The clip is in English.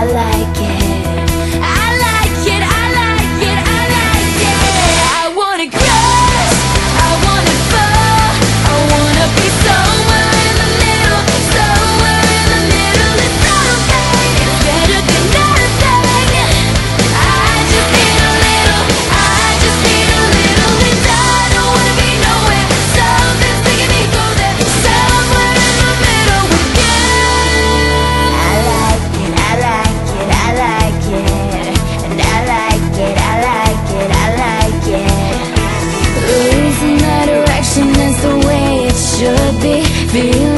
LA. feel